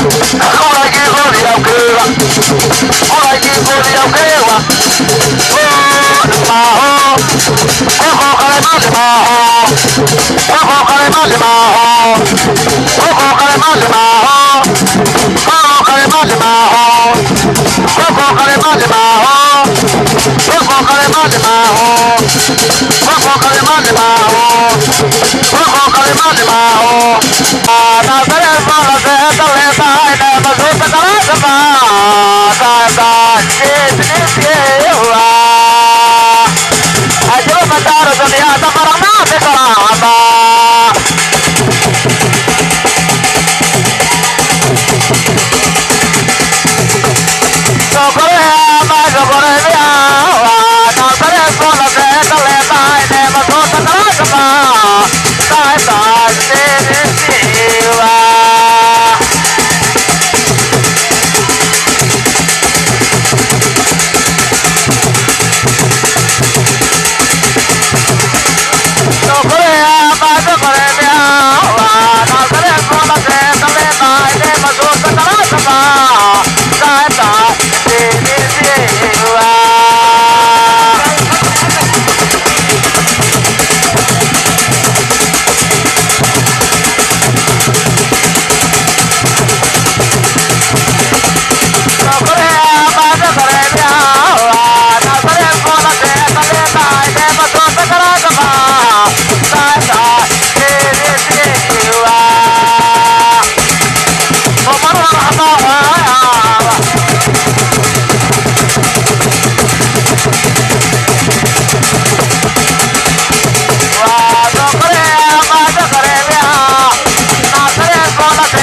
Uragizo lyabwera Uragizo lyabwera Maho Wakokale mali maho Wakokale mali maho Wakokale mali maho Wakokale mali maho Wakokale mali maho Wakokale mali maho Wakokale mali maho Wakokale mali maho gonna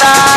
た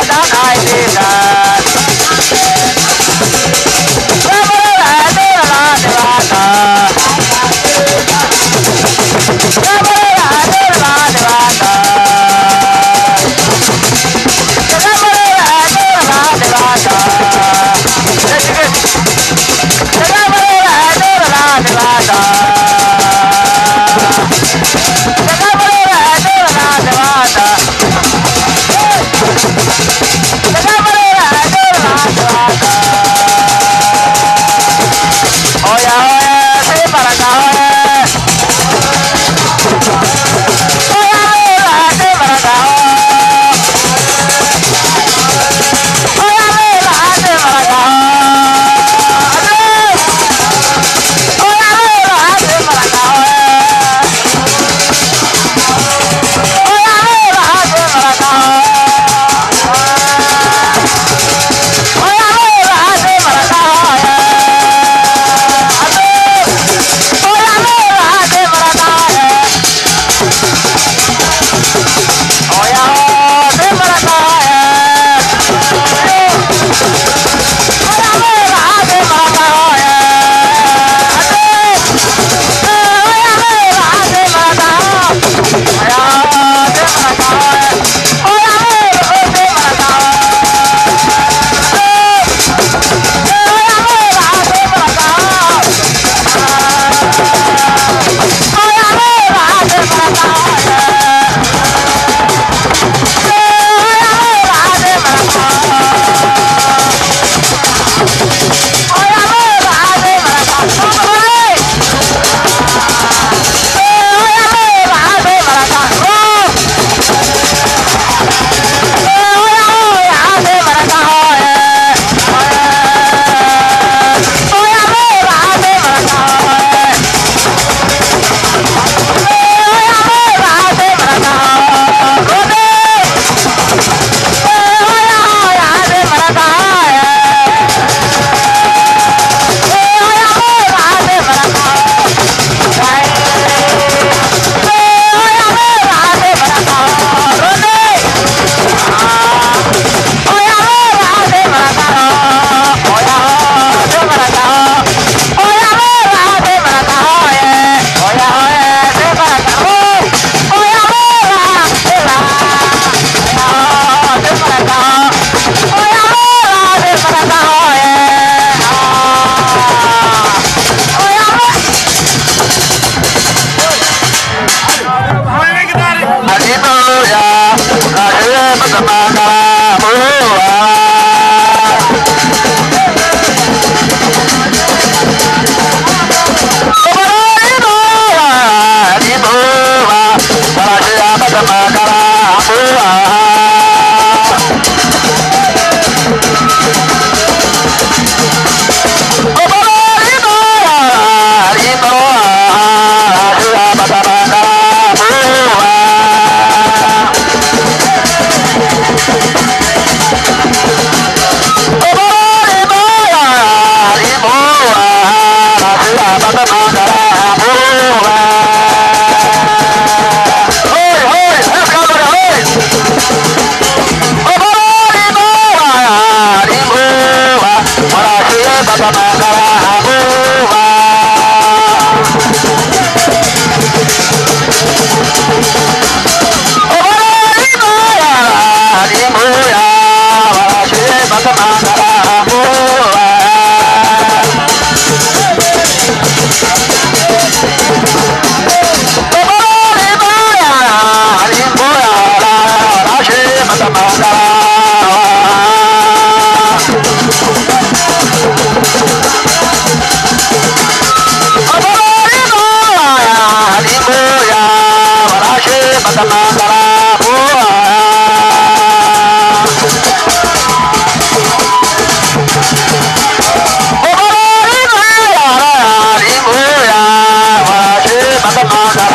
Mama.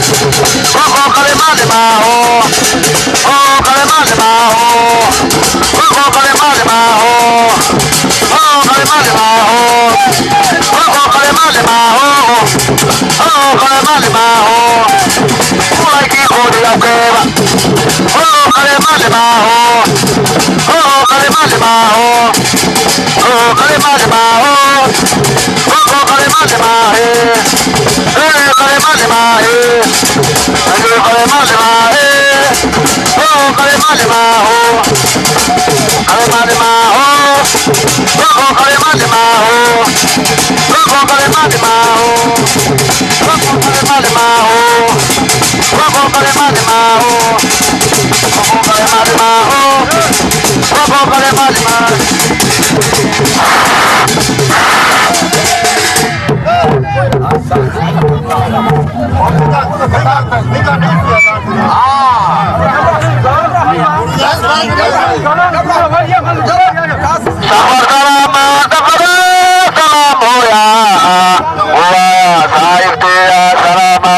Ojo, ojo de más debajo. Ojo de más debajo. Ojo de más debajo. Ojo de más debajo. Ojo de más debajo. Ojo de más debajo. Ay, hijo de la cueva. Ojo de más debajo. Ojo de más debajo. Ojo de más debajo. Rokokore malemao Rokokore malemao Rokokore malemao Rokokore malemao Rokokore malemao Rokokore malemao Asal Asal Asal Asal Asal Asal Sahitya சரமா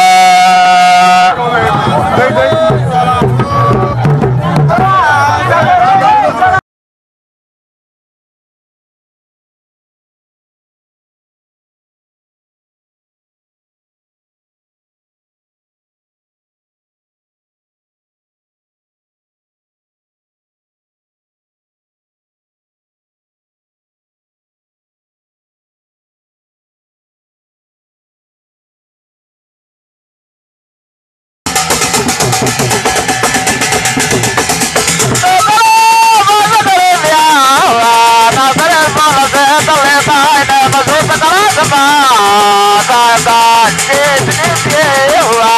हुआ।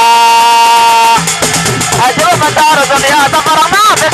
अजब बता रहा दुनिया तो परमा से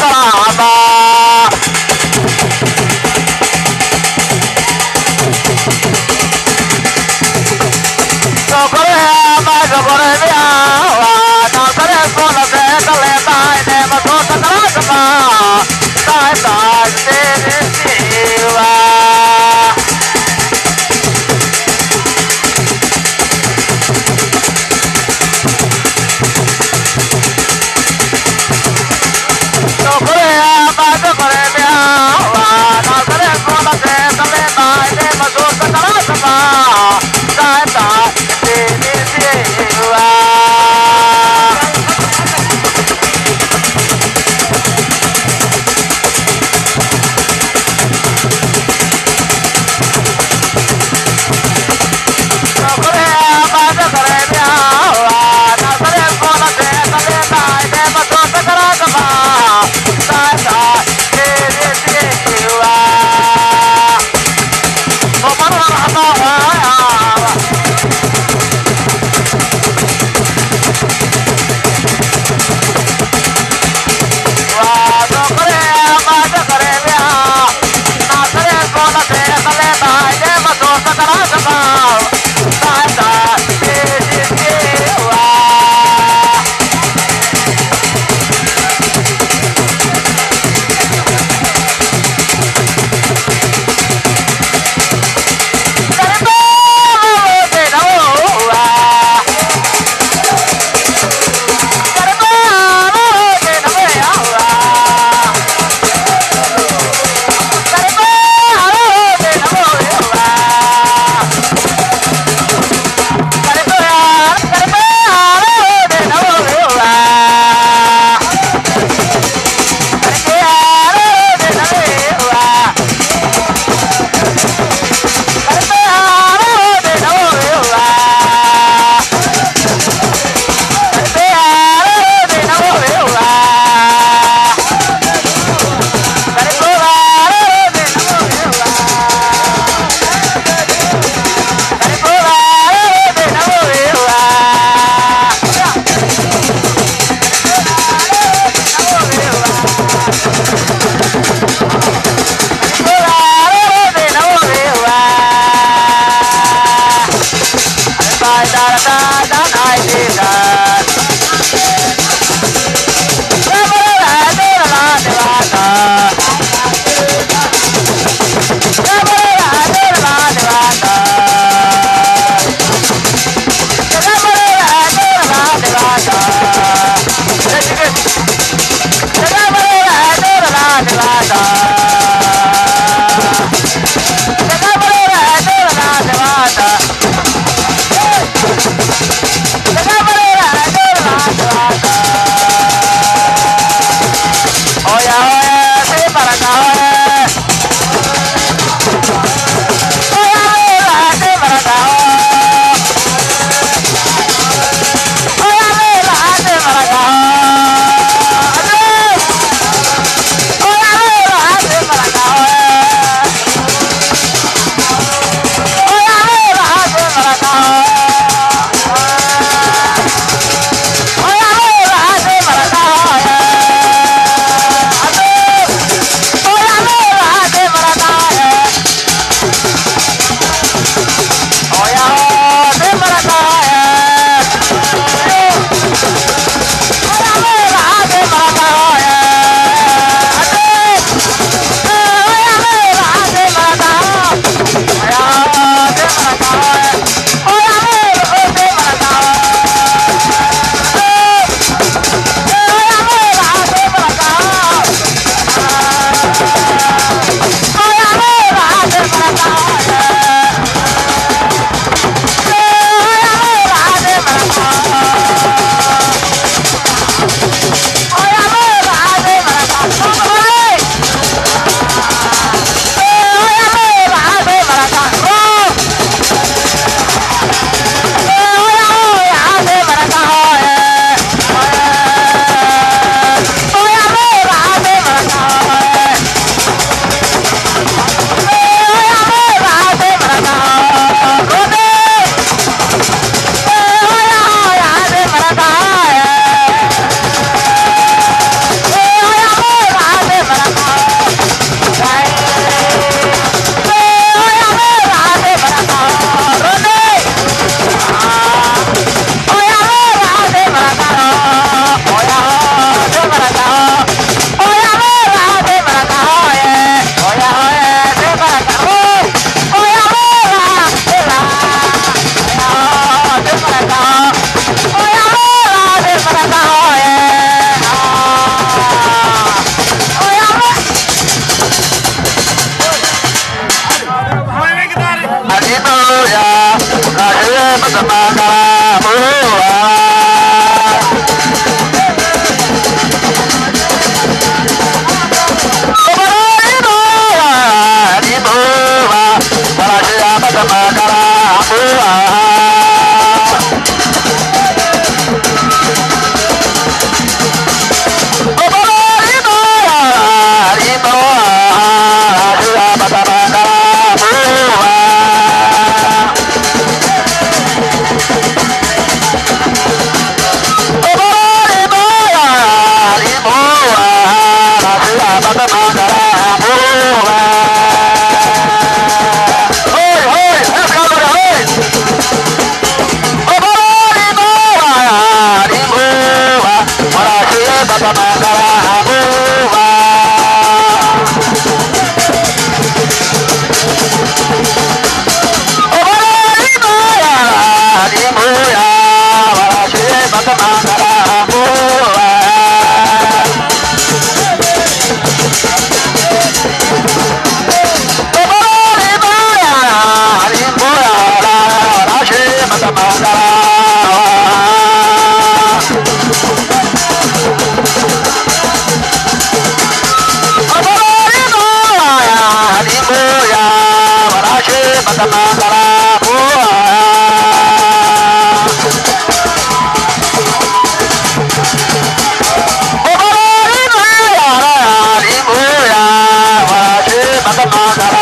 Nada.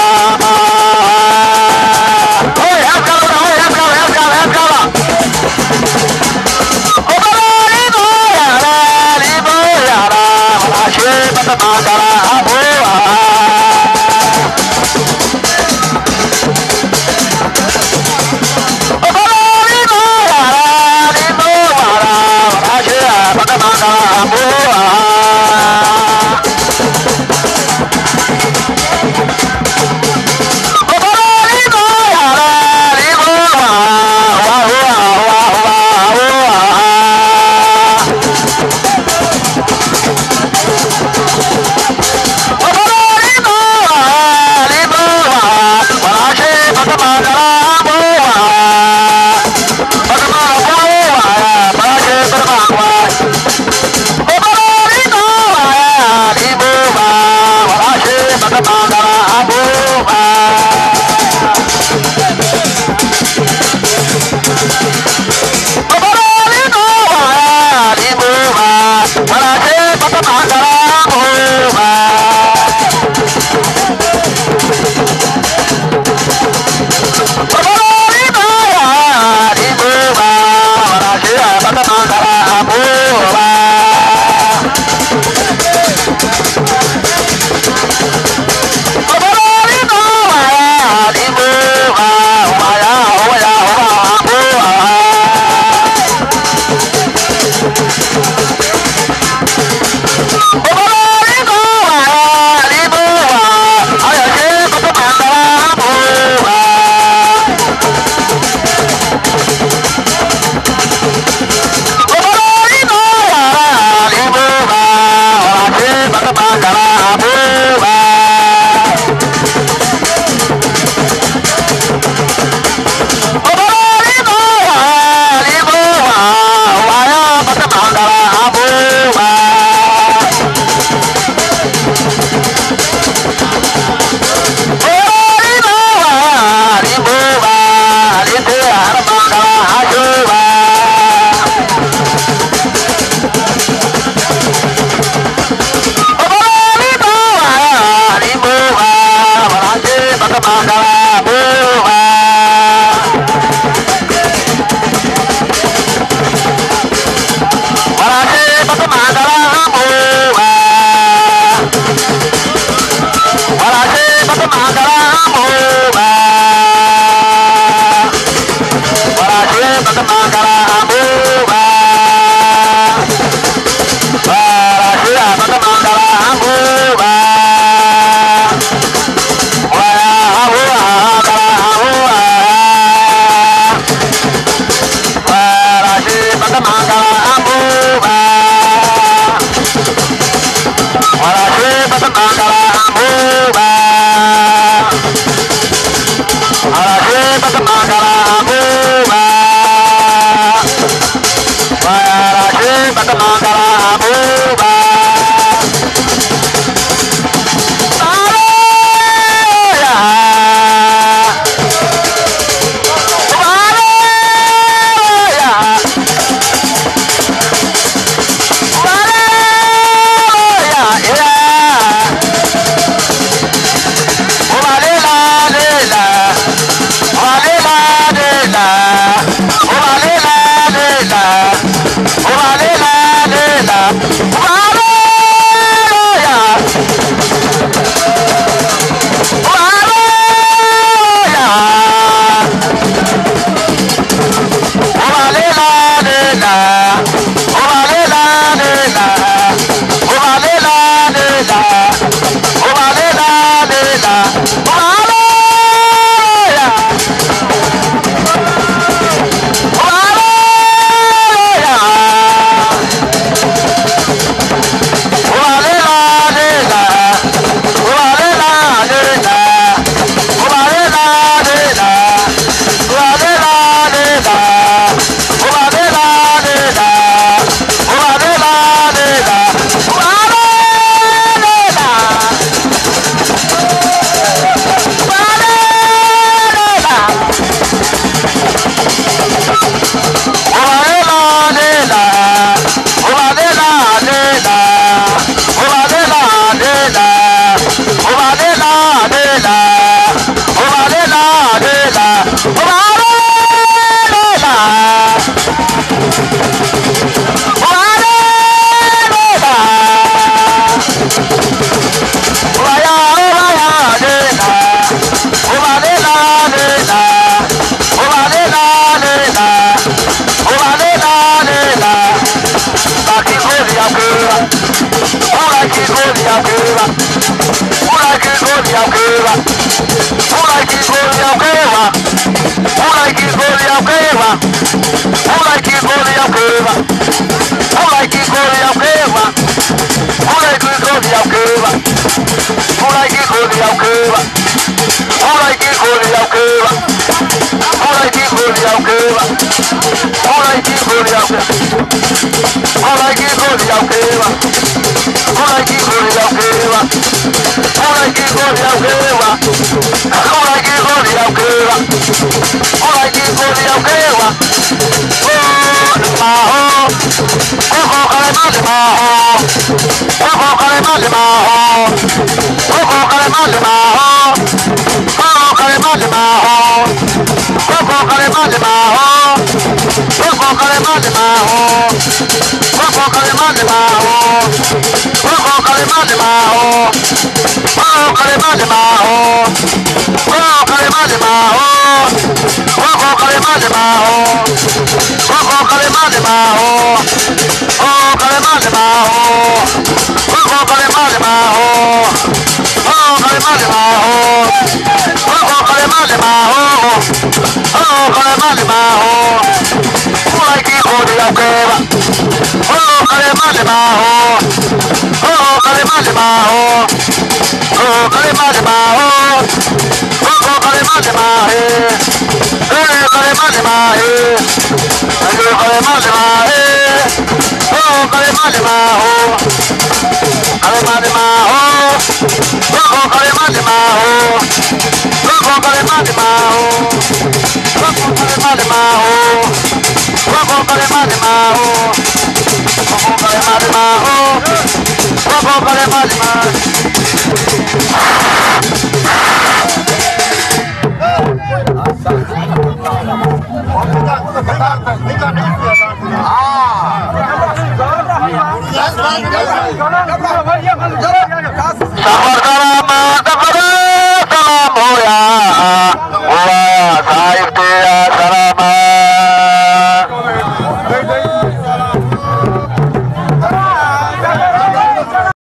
oh unajigoli ya ukewa unajigoli ya ukewa unajigoli ya ukewa unajigoli ya ukewa unajigoli ya ukewa maho koko kalemali maho koko kalemali maho koko kalemali maho koko kalemali maho koko kalemali maho Ọkọ̀ọ̀kọ̀rẹ̀ má lè máa họ́. Ọkọ̀ọ̀kọ̀rẹ̀ má lè máa họ́. Ọkọ̀ọ̀kọ̀rẹ̀ má lè máa họ́. Ọkọ̀ọ̀kọ̀rẹ̀ má además de bajo. Ojo, además de bajo. Ojo, además de bajo. Un equipo de la cueva. Ojo, además de bajo. Ojo, además de bajo. Ojo, además de bajo. Ojo, además de bajo. Ojo, además de bajo. Ojo, además de bajo. Kokore madima ho Kokore madima ho Kokore madima ho Kokore madima ho Kokore madima ho Kokore madima Ah! Yes, man. Sabar salam, sabar salam, oh